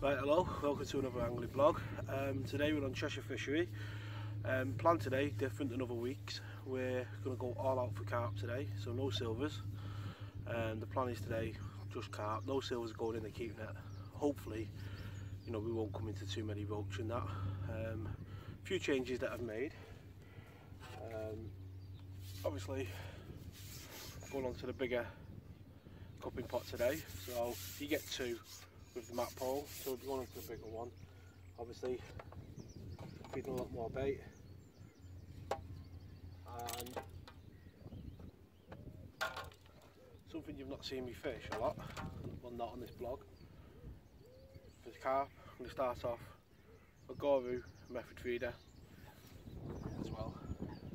welcome to another angling vlog. Um, today we're on Cheshire Fishery. Um, plan today, different than other weeks. We're going to go all out for carp today, so no silvers. Um, the plan is today just carp, no silvers going in the keep net. Hopefully, you know, we won't come into too many roach and that. Um, a few changes that I've made. Um, obviously, going on to the bigger cupping pot today, so you get two with the MAP pole, so if you want into a bigger one, obviously feeding a lot more bait and something you've not seen me fish a lot, well not on this blog. For the carp, I'm going to start off a Guru method feeder as well.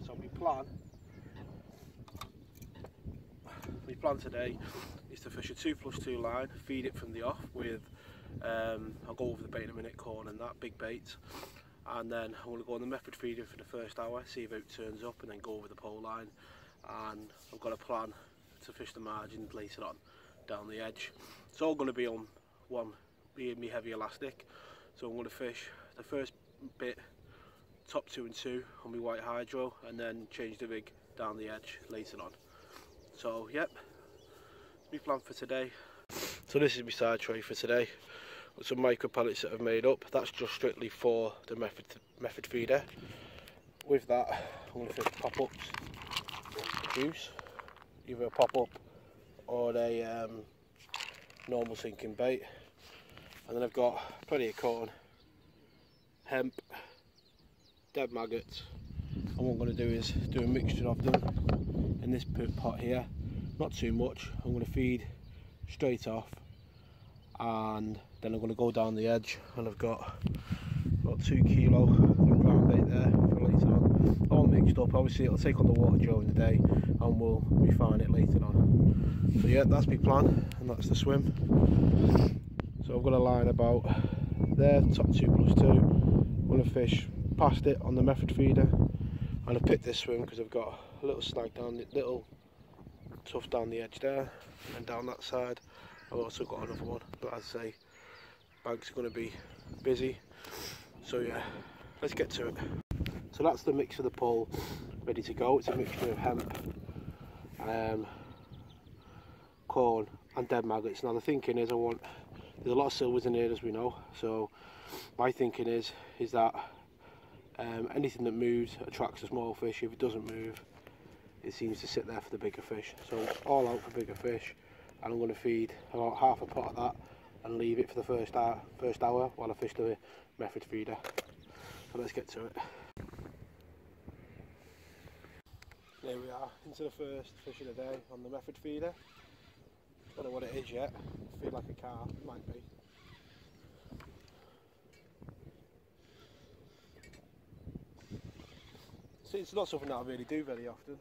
So we plan we plan today is to fish a 2 plus 2 line, feed it from the off with, um, I'll go over the bait in a minute, corn and that, big bait. And then I'm going to go on the method feeder for the first hour, see if it turns up and then go over the pole line. And I've got a plan to fish the margin later on down the edge. It's all going to be on one, being me heavy elastic. So I'm going to fish the first bit top two and two on my white hydro and then change the rig down the edge later on. So yep, my plan for today. So this is my side tray for today. Some micro pellets that I've made up. That's just strictly for the method method feeder. With that, I'm going to fish pop-ups, juice, either a pop-up or a um, normal sinking bait. And then I've got plenty of corn, hemp, dead maggots. And what I'm going to do is do a mixture of them in this pot here not too much I'm going to feed straight off and then I'm going to go down the edge and I've got about two kilo of ground bait there for later on. All mixed up. Obviously it'll take on the water during the day and we'll refine it later on. So yeah that's my plan and that's the swim. So I've got a line about there top two plus two. I'm going to fish past it on the method feeder and I picked this swim because I've got a little snag down the little tough down the edge there and down that side I've also got another one but as I say banks going to be busy. So yeah let's get to it. So that's the mix of the pole ready to go. It's a mixture of hemp um, corn and dead maggots. Now the thinking is I want there's a lot of silvers in here as we know. So my thinking is is that um, anything that moves attracts a small fish. If it doesn't move it seems to sit there for the bigger fish. So all out for bigger fish and I'm going to feed about half a pot of that and leave it for the first hour, first hour while I fish the method feeder. So let's get to it. There we are, into the first fish of the day on the method feeder. Don't know what it is yet, I feel like a car, it might be. See, it's not something that I really do very often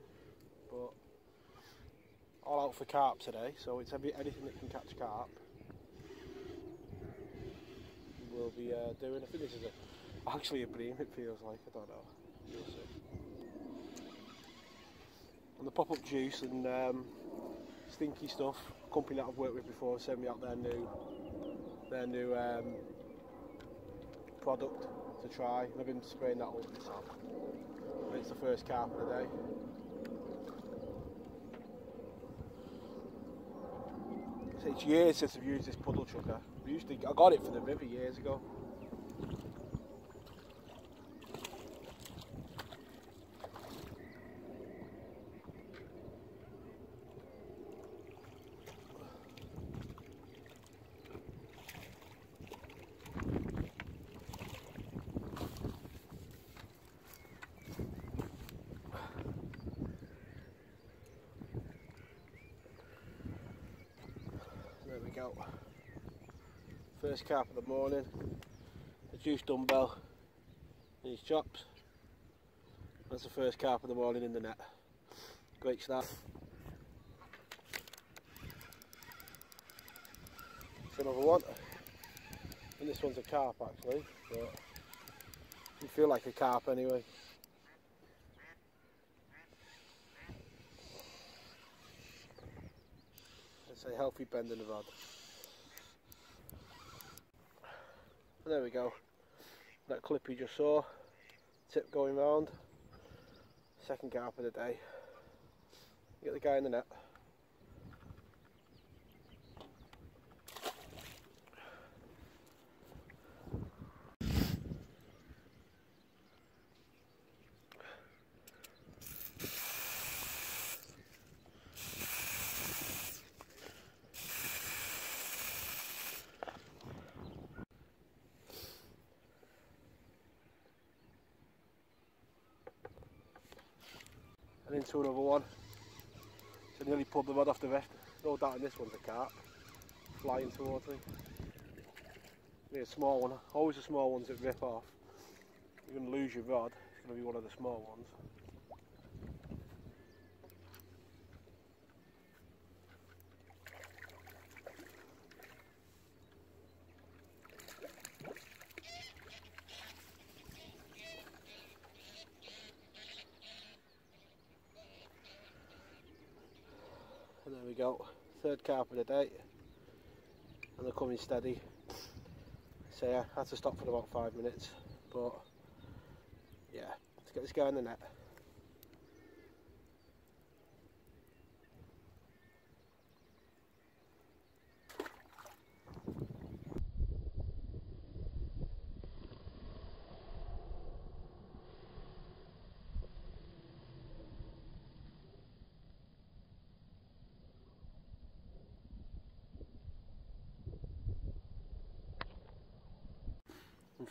but all out for carp today, so it's anything that can catch carp. We'll be uh, doing. I think this is a, actually a bream. It feels like I don't know. You'll see. And the pop-up juice and um, stinky stuff. Company that I've worked with before sent me out their new their new um, product to try. And I've been spraying that all the time. it's the first carp of the day. It's years since I've used this puddle chucker. I, used to, I got it for the river years ago. First carp of the morning, a juice dumbbell these chops. That's the first carp of the morning in the net. Great start. It's another one. And this one's a carp actually, but you feel like a carp anyway. Healthy bend in the rod. There we go. That clip you just saw, tip going round. Second carp of the day. Get the guy in the net. And into another one. So nearly pulled the rod off the rest. No doubt in this one's a carp flying towards me. Maybe a small one. Always the small ones that rip off. You're going to lose your rod. It's going to be one of the small ones. We go, third carp of the day. And they're coming steady. So yeah, I had to stop for about five minutes. But yeah, let's get this guy in the net.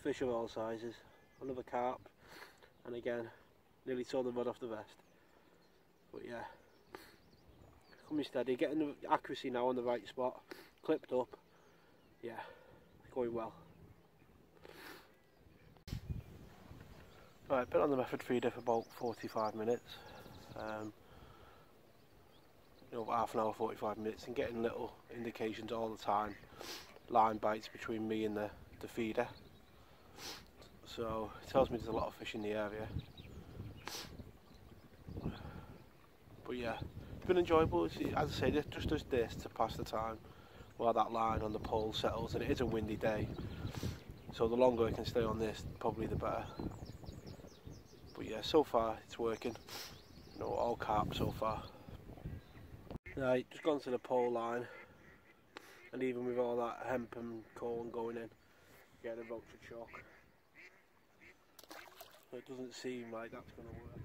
Fish of all sizes. Another carp, and again, nearly tore the mud off the vest. But yeah, coming steady, getting the accuracy now on the right spot, clipped up. Yeah, going well. Right, been on the method feeder for about 45 minutes. Um, you know, half an hour, 45 minutes, and getting little indications all the time. Line bites between me and the, the feeder so it tells me there's a lot of fish in the area. But yeah it's been enjoyable. As I say just does this to pass the time while that line on the pole settles and it is a windy day. So the longer I can stay on this probably the better. But yeah so far it's working. No all carp so far. Right just gone to the pole line. And even with all that hemp and corn going in get a vulture chalk so it doesn't seem like that's going to work.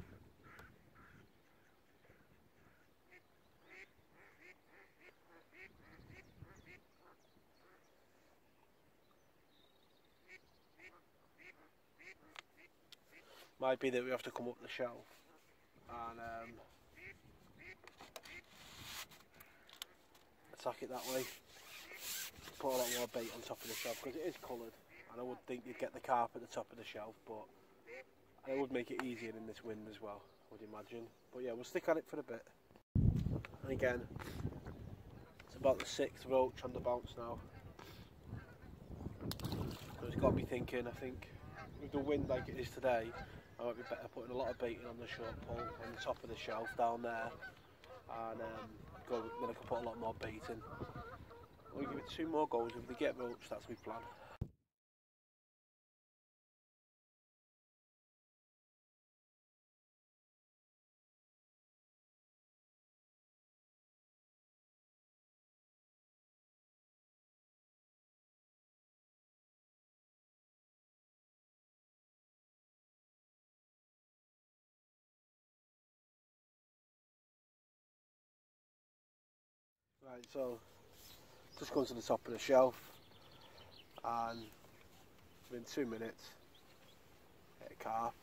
Might be that we have to come up the shelf and um, attack it that way. Put a lot more bait on top of the shelf because it is coloured and I would think you'd get the carp at the top of the shelf but it would make it easier in this wind as well, I would imagine. But yeah, we'll stick at it for a bit. And again, it's about the sixth roach on the bounce now. So it's got me thinking, I think, with the wind like it is today, I might be better putting a lot of baiting on the short pole on the top of the shelf down there. And um, go, then I can put a lot more bait in. We'll give it two more goals. If they get roach, that's my plan. Right, so just going to the top of the shelf and within two minutes hit a carp.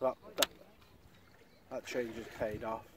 So that, that, that change has paid off.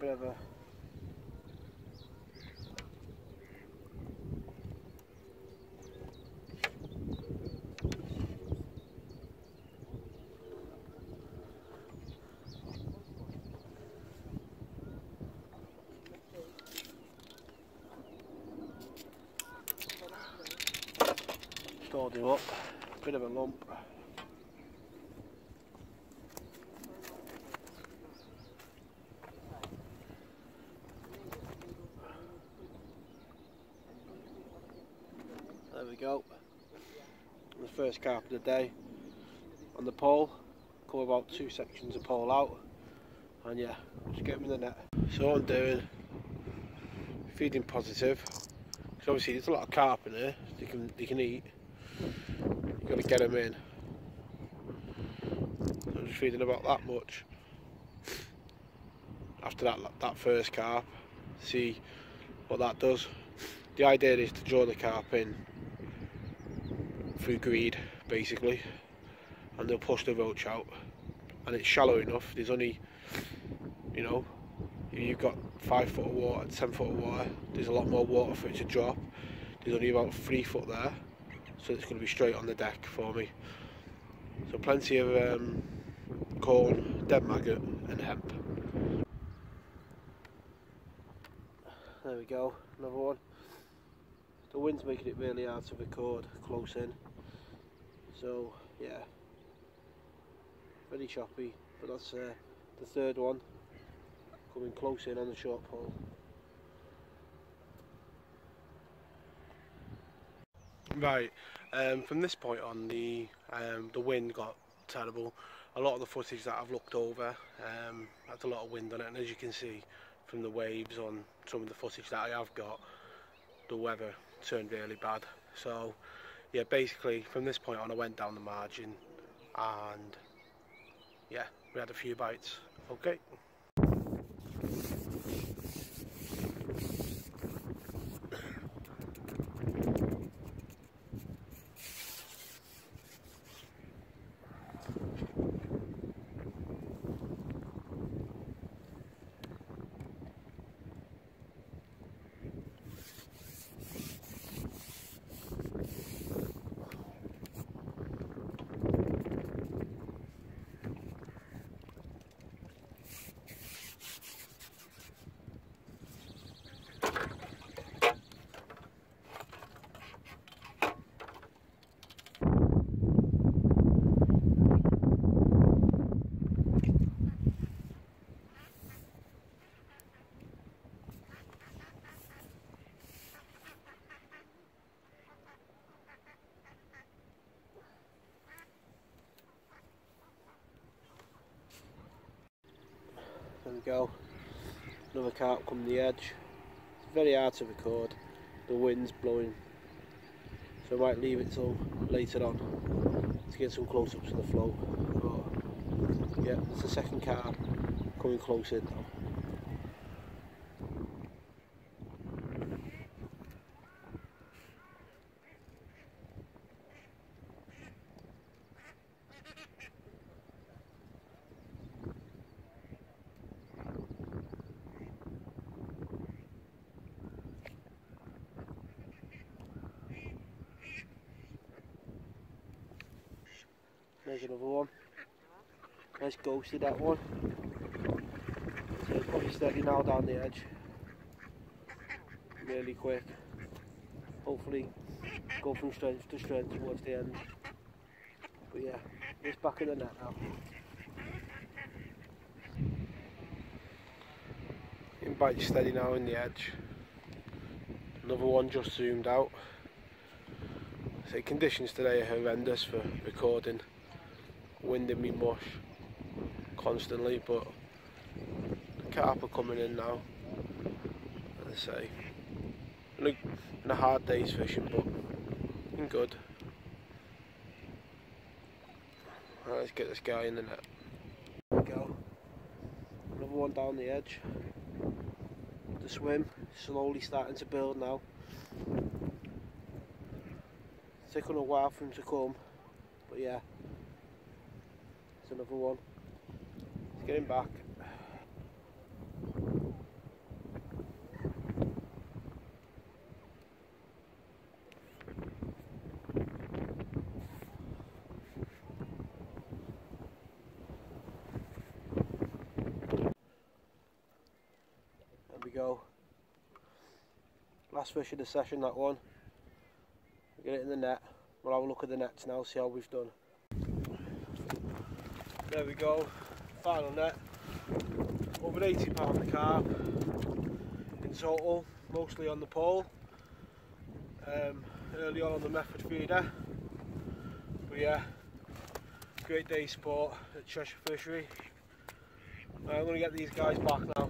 Wherever. Stored him up, bit of a lump. There go. The first carp of the day on the pole. Come about two sections of pole out. And yeah, just get him in the net. So I'm doing, feeding positive. Because obviously there's a lot of carp in here, they can, they can eat. You've got to get them in. I'm just feeding about that much. After that, that first carp, see what that does. The idea is to draw the carp in through greed basically. And they'll push the roach out. And it's shallow enough. There's only you know you've got five foot of water ten foot of water there's a lot more water for it to drop. There's only about three foot there. So it's going to be straight on the deck for me. So plenty of um, corn dead maggot and hemp. There we go. Another one. The wind's making it really hard to record. Close in so yeah. Very choppy but that's uh, the third one. Coming close in on the short pole. Right um, from this point on the um, the wind got terrible. A lot of the footage that I've looked over um, had a lot of wind on it and as you can see from the waves on some of the footage that I have got the weather turned really bad. So yeah basically from this point on I went down the margin and yeah we had a few bites. Okay go. Another carp come the edge. It's very hard to record. The wind's blowing. So I might leave it till later on to get some close-ups of the flow. But yeah, it's the second car coming close in. There's another one. Nice ghosted that one. So it's probably steady now down the edge. Really quick. Hopefully go from strength to strength towards the end. But yeah, it's back in the net now. In bite steady now in the edge. Another one just zoomed out. So conditions today are horrendous for recording wind in me mush constantly but the carp are coming in now as I say. In a, hard day's fishing but good. Right, let's get this guy in the net. There we go. Another one down the edge. The swim slowly starting to build now. It's taken a while for him to come but yeah Another one. He's getting back. There we go. Last fish of the session, that one. Get it in the net. We'll have a look at the nets now, see how we've done. There we go, final net. Over 80 pound the carp in total, mostly on the pole. Um, early on on the method feeder. But yeah, great day sport at Cheshire Fishery. I'm going to get these guys back now.